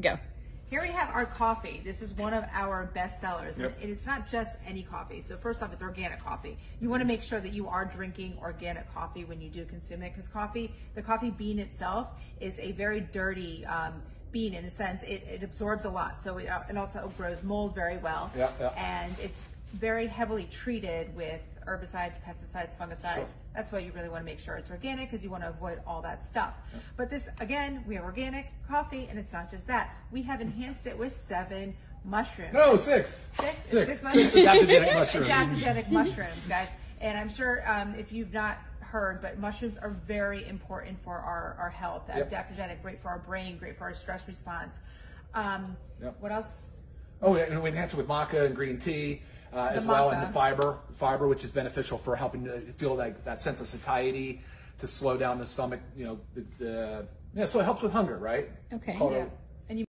Go. Here we have our coffee. This is one of our best sellers. Yep. And it's not just any coffee. So first off, it's organic coffee. You want to make sure that you are drinking organic coffee when you do consume it because coffee, the coffee bean itself is a very dirty um, bean in a sense. It, it absorbs a lot. So it, uh, it also grows mold very well. Yeah, yeah. And it's very heavily treated with herbicides, pesticides, fungicides. Sure. That's why you really want to make sure it's organic because you want to avoid all that stuff. But this, again, we have organic coffee, and it's not just that. We have enhanced it with seven mushrooms. No, six. Six? Six. Six Six mushrooms. adaptogenic mushrooms. Adaptogenic mushrooms, guys. And I'm sure um, if you've not heard, but mushrooms are very important for our, our health. Yep. Adaptogenic, great for our brain, great for our stress response. Um, Yep. What else? Oh, yeah, and we enhance it with maca and green tea uh, as well, and the fiber, fiber, which is beneficial for helping to feel like that sense of satiety, to slow down the stomach. You know, the, the yeah, so it helps with hunger, right? Okay. Called Yeah.